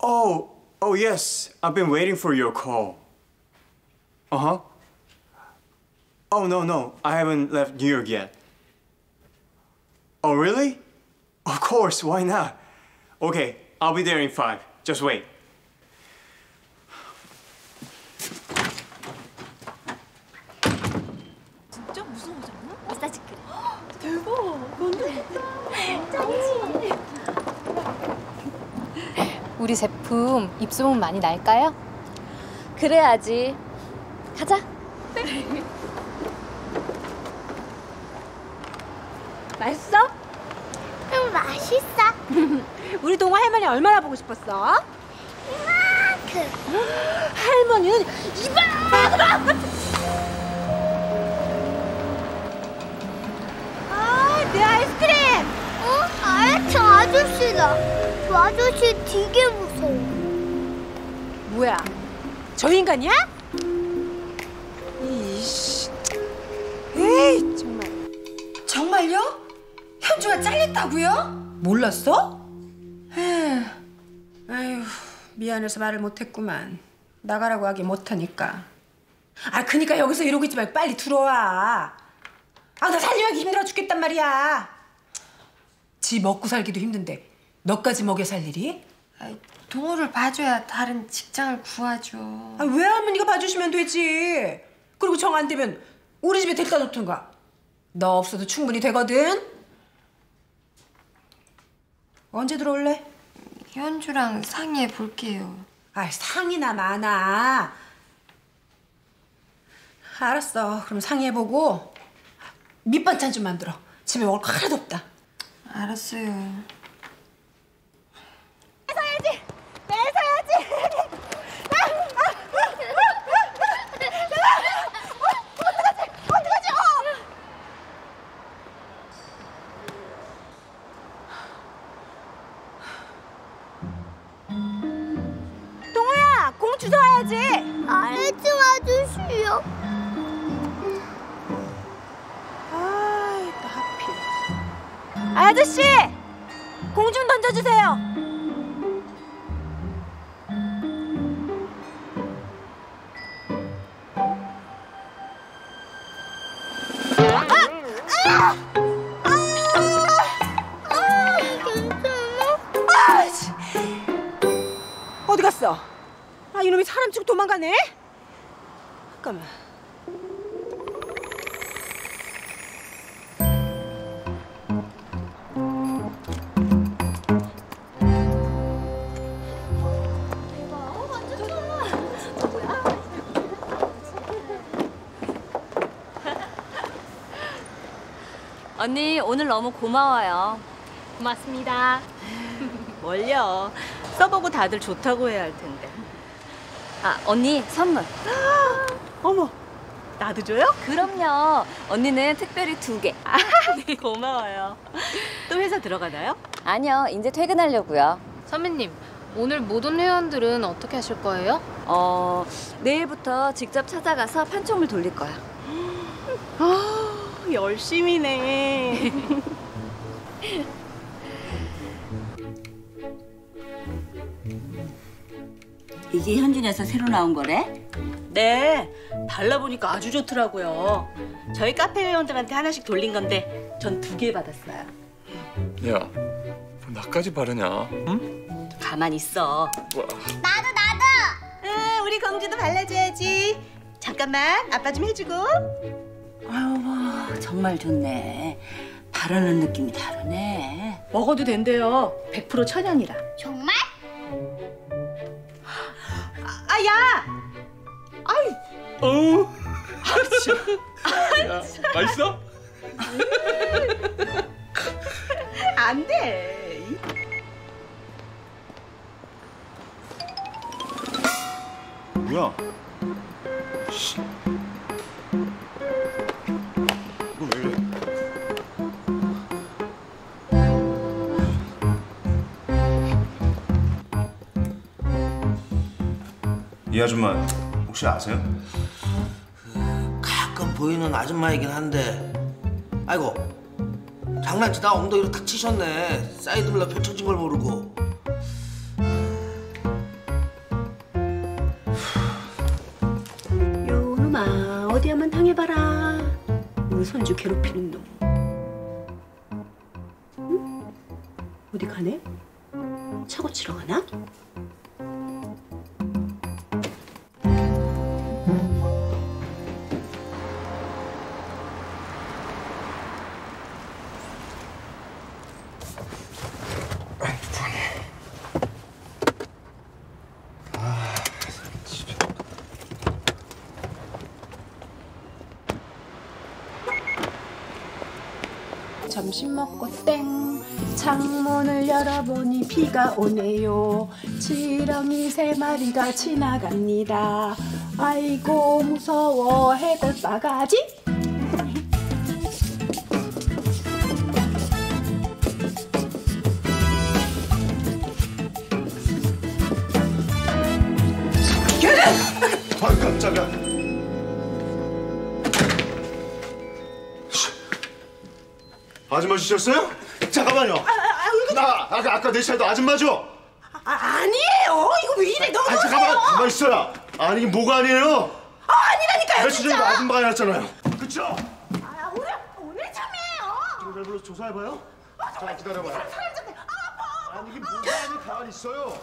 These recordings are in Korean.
Oh, oh yes. I've been waiting for your call. Uh-huh. Oh, no, no. I haven't left New York yet. Oh, really? Of course, why not? Okay, I'll be there in five. Just wait. 진짜 무서우지 않아? 마사지 크림. 대박. 우리 제품 입소문 많이 날까요? 그래야지. 가자. 맛있어? 응, 맛있어. 우리 동화 할머니 얼마나 보고 싶었어? 이만큼. 할머니는 이만큼. 아, 내 아이스크림. 어? 아이, 저 아저씨다. 저 아저씨 되게 무서워. 뭐야? 저 인간이야? 이씨. 에이, 정말. 정말요? 현주가 잘렸다고요? 몰랐어? 에휴, 미안해서 말을 못했구만. 나가라고 하기 못하니까. 아, 그니까 여기서 이러고 있지 말고 빨리 들어와. 아, 나 살려하기 힘들어 죽겠단 말이야. 지 먹고 살기도 힘든데 너까지 먹여 살 일이? 동호를 봐줘야 다른 직장을 구하죠. 아, 외할머니가 봐주시면 되지. 그리고 정 안 되면 우리 집에 데려다 놓든가. 너 없어도 충분히 되거든. 언제 들어올래? 현주랑 상의해 볼게요. 아, 상이나 많아. 알았어. 그럼 상의해보고 밑반찬 좀 만들어. 집에 먹을 거 하나도 없다. 알았어요. 아저씨, 공 좀 던져주세요. 어디 갔어? 아 이놈이 사람 치고 도망가네. 잠깐만. 언니 오늘 너무 고마워요. 고맙습니다. 뭘요? 써보고 다들 좋다고 해야 할 텐데. 아 언니 선물. 어머, 나도 줘요? 그럼요. 언니는 특별히 두 개. 아, 고마워요. 또 회사 들어가나요? 아니요. 이제 퇴근하려고요. 선배님, 오늘 모든 회원들은 어떻게 하실 거예요? 어 내일부터 직접 찾아가서 판촉물 돌릴 거야. 아, 열심히네. 이게 현진에서 새로 나온 거래? 네, 발라보니까 아주 좋더라고요. 저희 카페 회원들한테 하나씩 돌린 건데 전 두 개 받았어요. 야, 뭐 나까지 바르냐? 응? 가만 있어. 와, 나도, 나도. 응, 우리 공주도 발라줘야지. 잠깐만, 아빠 좀 해주고. 정말 좋네. 바르는 느낌이 다르네. 먹어도 된대요. 100% 천연이라. 정말? 아, 야! 아이, 어우, 야, 맛있어? 안 돼. 뭐야? 씨. 이 아줌마 혹시 아세요? 가끔 보이는 아줌마이긴 한데 아이고 장난치다 엉덩이로 탁 치셨네 사이드 브레이크 풀려진 걸 모르고 요놈아 어디 한번 당해봐라. 우리 손주 괴롭히는 놈. 응? 어디 가네? 차고 치러 가나? 점심 먹고 땡. 창문을 열어보니 비가 오네요. 지렁이 세 마리가 지나갑니다. 아이고 무서워. 해골 바가지? 아 깜짝이야. 아줌마 주셨어요? 잠깐만요. 나 아까 아까 내 차에도 아줌마죠? 아, 아니에요 이거 왜 이래 너무 아 잠깐만 가만 있어요. 아니 뭐가 아니에요? 아, 아니라니까요 며칠 전에 아줌마가 났잖아요. 그쵸? 아, 오늘 오늘 참이에요 잘 불러서 조사해봐요. 자 기다려봐요. 아니 이게 뭐가 아니 가만히 있어요.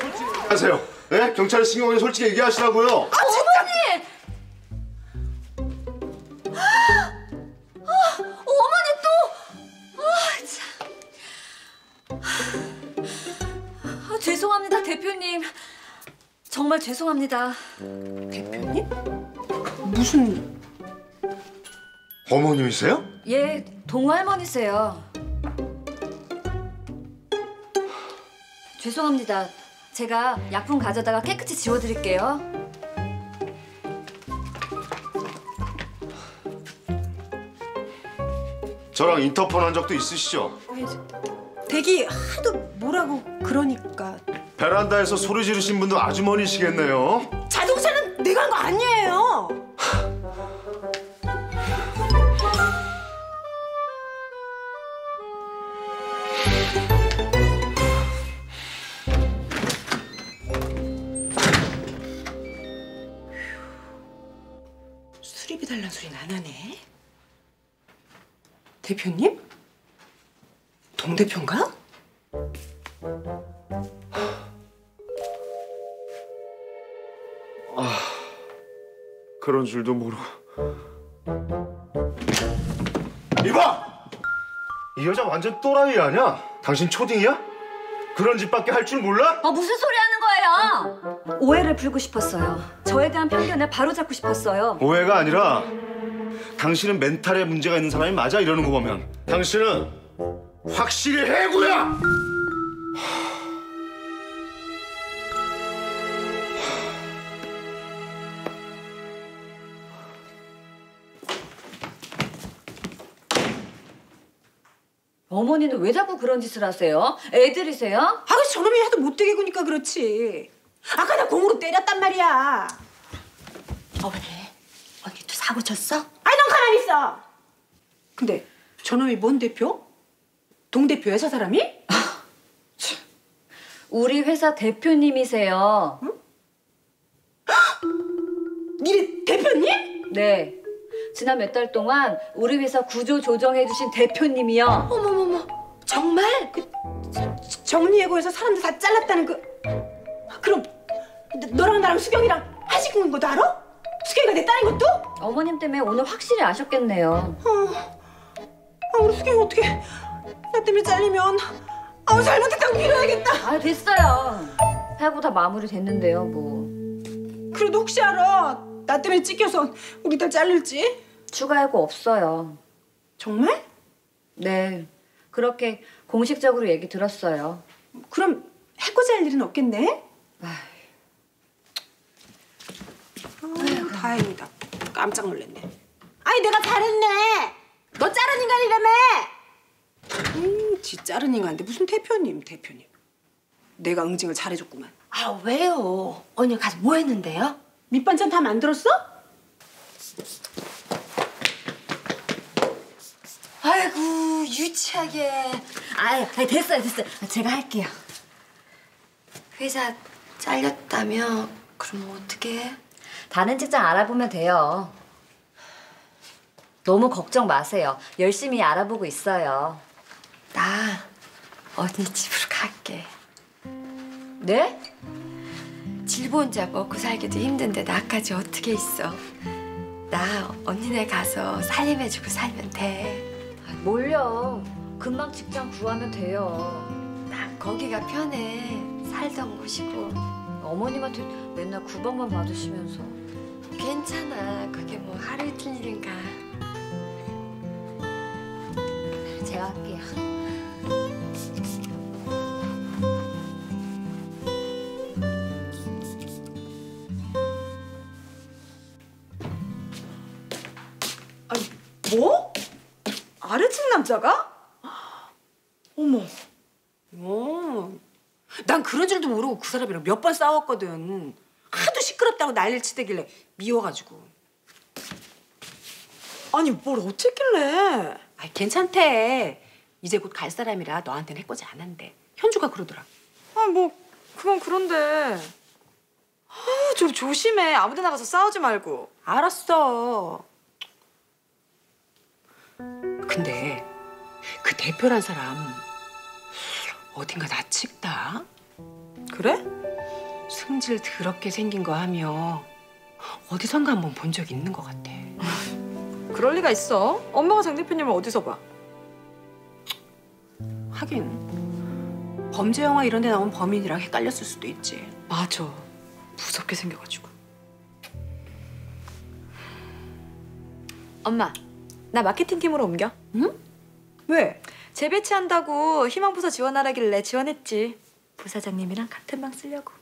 솔직히 얘기하세요. 네? 경찰에 신경을 솔직히 얘기하시라고요. 죄송합니다. 대표님? 무슨 어머님이세요? 예, 동할머니세요. 죄송합니다. 제가 약품 가져다가 깨끗이 지워드릴게요. 저랑 인터폰 한 적도 있으시죠? 대기 하도 뭐라고 그러니까 베란다에서 소리 지르신 분도 아주머니시겠네요. 자동차는 내가 한 거 아니에요 수리비 달란 소리는 안 하네 대표님? 동대표인가? 그런 줄도 모르고. 이봐! 이 여자 완전 또라이 아니야? 당신 초딩이야? 그런 짓밖에 할 줄 몰라? 어, 무슨 소리 하는 거예요? 오해를 풀고 싶었어요. 저에 대한 편견을 바로잡고 싶었어요. 오해가 아니라 당신은 멘탈에 문제가 있는 사람이 맞아 이러는 거 보면 당신은 확실히 해고야! 어머니는 왜 자꾸 그런 짓을 하세요? 애들이세요? 아, 저놈이 하도 못되게 구니까 그렇지. 아까 나 공으로 때렸단 말이야. 어머니, 언니 또 사고 쳤어? 아니, 넌 가만히 있어. 근데 저놈이 뭔 대표? 동 대표야, 저 사람이? 우리 회사 대표님이세요. 니네 대표님? 네. 지난 몇 달 동안 우리 회사 구조 조정해주신 대표님이요. 어머머머, 정말? 그 저- 정리해고해서 사람들 다 잘랐다는 그... 그럼 너- 너랑 나랑 수경이랑 하식구인 것도 알아? 수경이가 내 딸인 것도? 어머님 때문에 오늘 확실히 아셨겠네요. 아, 우리 수경이 어떻게 나 때문에 잘리면 아 잘못했다고 빌어야겠다. 아 됐어요. 해고 다 마무리 됐는데요, 뭐. 그래도 혹시 알아? 나 때문에 찢겨서 우리 딸 잘릴지? 추가 해고 없어요. 정말? 네. 그렇게 공식적으로 얘기 들었어요. 그럼 해코지 할 일은 없겠네? 아유, 다행이다. 깜짝 놀랐네. 아니 내가 잘했네. 너 자른 인간이라며. 음, 지 자른 인간인데 무슨 대표님, 대표님. 내가 응징을 잘해줬구만. 아 왜요? 언니 가서 뭐 했는데요? 밑반찬 다 만들었어? 아이고 유치하게. 아이 됐어요 됐어요. 제가 할게요. 회사 잘렸다며? 그럼 어떻게? 다른 직장 알아보면 돼요. 너무 걱정 마세요. 열심히 알아보고 있어요. 나 언니 집으로 갈게. 네? 집 혼자 먹고 살기도 힘든데 나까지 어떻게 있어? 나 언니네 가서 살림해주고 살면 돼. 뭘요? 금방 직장 구하면 돼요. 나 거기가 편해. 살던 곳이고. 어머님한테 맨날 구박만 받으시면서. 괜찮아. 그게 뭐 하루 이틀 일인가. 제가 할게요. 뭐? 아래층 남자가? 어머. 어. 난 그런 줄도 모르고 그 사람이랑 몇 번 싸웠거든. 하도 시끄럽다고 난리를 치대길래 미워가지고. 아니 뭘 어쨌길래? 아 괜찮대. 이제 곧 갈 사람이라 너한테는 해코지 안 한대. 현주가 그러더라. 아, 뭐 그건 그런데. 아, 좀 조심해. 아무데 나가서 싸우지 말고. 알았어. 근데 그 대표란 사람 어딘가 낯익다. 그래? 승질 더럽게 생긴 거 하며 어디선가 한번 본 적 있는 것 같아. 그럴 리가 있어. 엄마가 장 대표님을 어디서 봐? 하긴 범죄 영화 이런 데 나온 범인이랑 헷갈렸을 수도 있지. 맞아. 무섭게 생겨가지고. 엄마, 나 마케팅 팀으로 옮겨. 응? 왜? 재배치한다고 희망부서 지원하라길래 지원했지. 부사장님이랑 같은 방 쓰려고.